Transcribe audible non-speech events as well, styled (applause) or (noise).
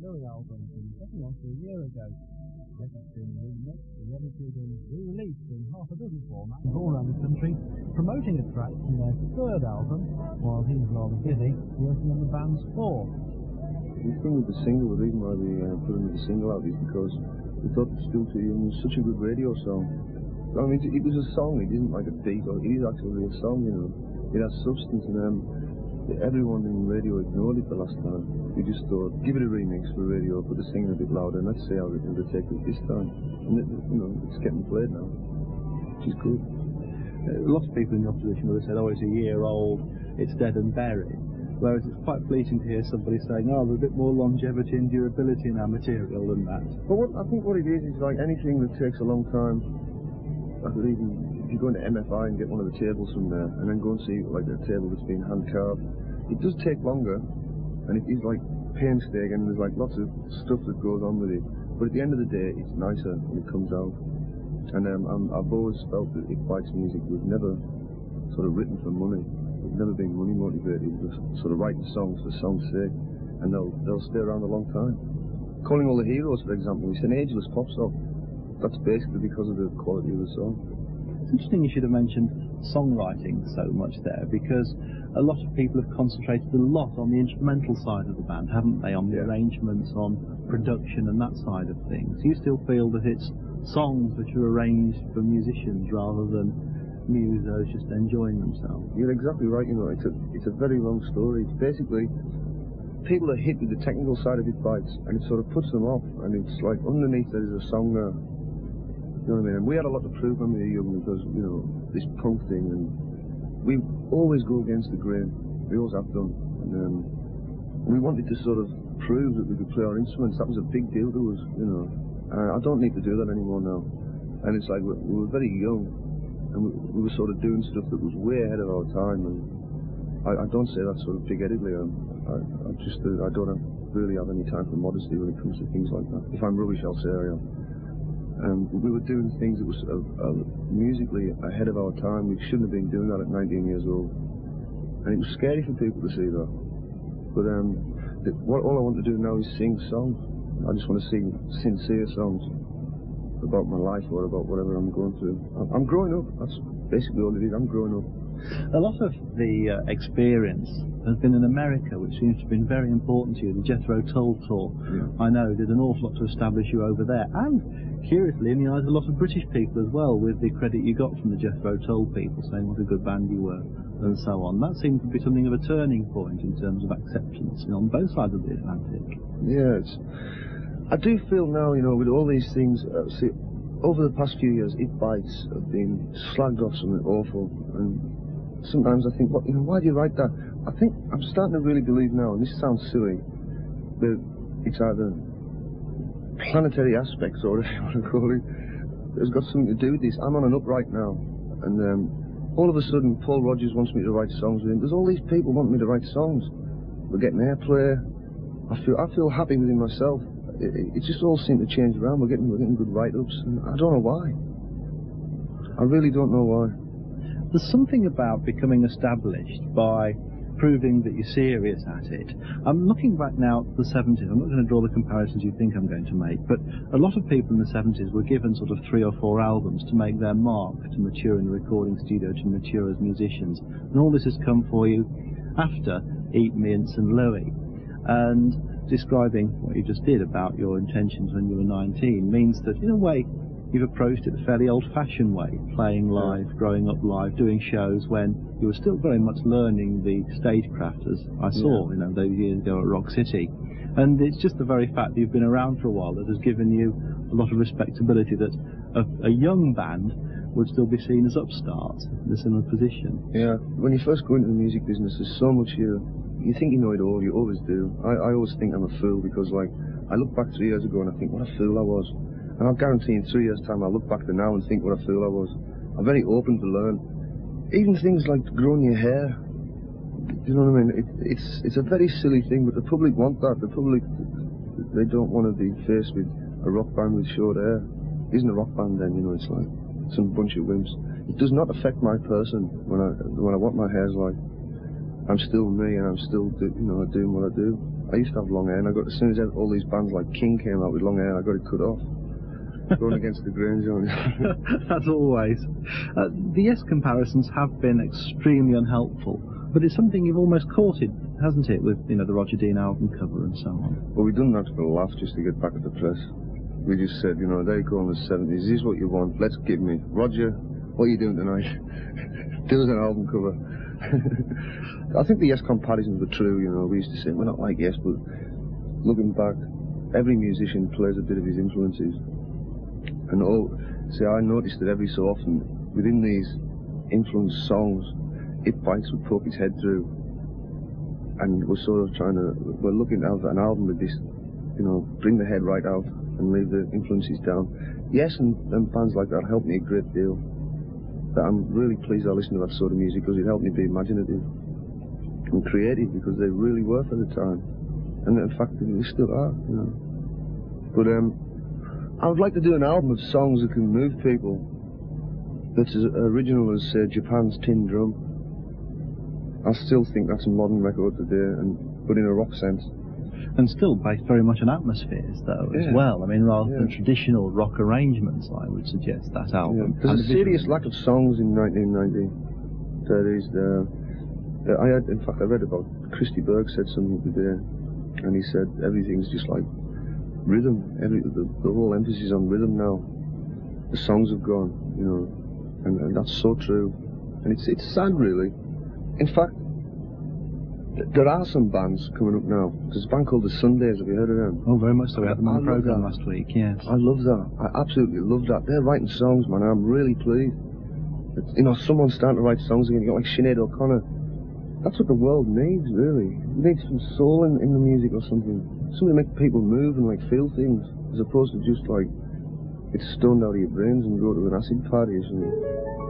Louis album from second one a year ago. Yes, it's been remixed, re-edited and re-released in half a dozen formats all around the country, promoting a track from their third album, while he's rather busy working on the band's fourth. The thing with the single, the reason why we uh, put the single out is because we thought Young was such a good radio song. I mean, it, was a song, it isn't like a beat, or it is actually a song, you know. It has substance, and um, everyone in radio ignored it the last time. We just thought, give it a remix for radio, put the singing a bit louder, and let's see how it will take it this time. And it, you know, it's getting played now, which is good. A uh, lot of people in the opposition would have said, oh, it's a year old, it's dead and buried. Whereas it's quite pleasing to hear somebody saying, oh, there's a bit more longevity and durability in our material than that. But what, I think what it is is like anything that takes a long time. I could even, if you go into MFI and get one of the tables from there, and then go and see like a table that's been hand carved, it does take longer, and it is like painstaking, and there's like lots of stuff that goes on with it. But at the end of the day, it's nicer when it comes out. And um, i have always felt that It Bites Music was never sort of written for money We've never been money motivated. We're sort of writing songs for song's sake, and they'll they'll stay around a long time. Calling all the heroes, for example, it's an ageless pop song. That's basically because of the quality of the song. It's interesting you should have mentioned songwriting so much there because a lot of people have concentrated a lot on the instrumental side of the band, haven't they? On the yeah. arrangements, on production, and that side of things. You still feel that it's songs which are arranged for musicians rather than musos just enjoying themselves. You're exactly right, you know, it's a, it's a very long story. It's basically, people are hit with the technical side of it bites, and it sort of puts them off, and it's like underneath there is a song there. You know what I mean? And we had a lot to prove when we were young because, you know, this punk thing, and we always go against the grain. We always have done. And um, we wanted to sort of prove that we could play our instruments. That was a big deal to us, you know. I don't need to do that anymore now. And it's like we were very young, and we, we, were sort of doing stuff that was way ahead of our time. And I, I don't say that sort of big-headedly. I, I, I just uh, I don't have, really have any time for modesty when it comes to things like that. If I'm rubbish, I'll say I am. Um, we were doing things that was uh, uh, musically ahead of our time. We shouldn't have been doing that at 19 years old, and it was scary for people to see that. But um, the, what all I want to do now is sing songs. I just want to sing sincere songs about my life or about whatever I'm going through. I'm growing up. That's basically all it is. I'm growing up. A lot of the uh, experience has been in America, which seems to have been very important to you. The Jethro Tull tour, yeah. I know, did an awful lot to establish you over there. And curiously, in the eyes of a lot of British people as well, with the credit you got from the Jethro Tull people saying what a good band you were and so on. That seemed to be something of a turning point in terms of acceptance on both sides of the Atlantic. Yeah, I do feel now, you know, with all these things, uh, see, over the past few years, it bites have been slagged off something awful, and sometimes I think, what, you know, why do you write that? I think I'm starting to really believe now, and this sounds silly, that it's either planetary aspects or whatever you want to call it, has got something to do with this. I'm on an up right now, and um, all of a sudden, Paul Rodgers wants me to write songs with him. There's all these people wanting me to write songs. We're getting airplay. I feel I feel happy within myself it, it just all seemed to change around. We're getting, we're getting good write-ups, and I don't know why. I really don't know why. There's something about becoming established by proving that you're serious at it. I'm looking back now at the 70s. I'm not going to draw the comparisons you think I'm going to make, but a lot of people in the 70s were given sort of three or four albums to make their mark, to mature in the recording studio, to mature as musicians. And all this has come for you after Eat Me in St. Louis. And describing what you just did about your intentions when you were 19 means that, in a way, you've approached it the fairly old-fashioned way, playing live, growing up live, doing shows when you were still very much learning the stagecraft, as I saw, yeah. you know, those years ago at Rock City. And it's just the very fact that you've been around for a while that has given you a lot of respectability that a, a young band would still be seen as upstarts in a similar position. Yeah, when you first go into the music business, there's so much here you think you know it all, you always do. I, I always think I'm a fool because, like, I look back three years ago and I think, what a fool I was. And I'll guarantee in three years' time, I'll look back to now and think what a fool I was. I'm very open to learn. Even things like growing your hair. Do you know what I mean? It, it's it's a very silly thing, but the public want that. The public, they don't want to be faced with a rock band with short hair. Isn't a rock band then, you know, it's like some bunch of wimps. It does not affect my person when I when I want my hair's like. I'm still me, and I'm still, do, you know, doing what I do. I used to have long hair, and I got as soon as all these bands like King came out with long hair, I got it cut off. Going against the grain, John. (laughs) As always. Uh, the Yes comparisons have been extremely unhelpful, but it's something you've almost courted, hasn't it, with you know the Roger Dean album cover and so on. Well, we done that for a laugh, just to get back at the press. We just said, you know, they go in the 70s, this is what you want, let's give me. Roger, what are you doing tonight? Do us an album cover. I think the Yes comparisons were true, you know, we used to say, we're not like Yes, but looking back, every musician plays a bit of his influences. And all, see, I noticed that every so often, within these influenced songs, It Bites would poke its head through. And we're sort of trying to, we're looking have an album with this, you know, bring the head right out and leave the influences down. Yes, and, and bands like that helped me a great deal. But I'm really pleased I listened to that sort of music because it helped me be imaginative and creative because they really were for the time. And in fact, they still are, you know. But, um, I would like to do an album of songs that can move people. That's as original as uh, Japan's Tin Drum. I still think that's a modern record today, and but in a rock sense. And still based very much on atmospheres, though, as well. I mean, rather than traditional rock arrangements, I would suggest that Yeah. album. There's And a the serious lack of songs in 1990. There is. Uh, uh, I had, in fact, I read about Chris de Burgh said something today, and he said everything's just like rhythm. Every the, the whole emphasis on rhythm now. The songs have gone, you know, and, and that's so true. And it's it's sad, really. In fact, there are some bands coming up now. There's a band called the Sundays. Have you heard of them? Oh, very much so. We had them on I the programme last week, yes. I love that. I absolutely love that. They're writing songs, man. I'm really pleased. It's, you know, someone's starting to write songs again. You got like Sinead O'Connor. That's what the world needs, really. It needs some soul in, in the music or something. Something to make people move and like feel things, as opposed to just like it's stoned out of your brains and go to an acid party or something.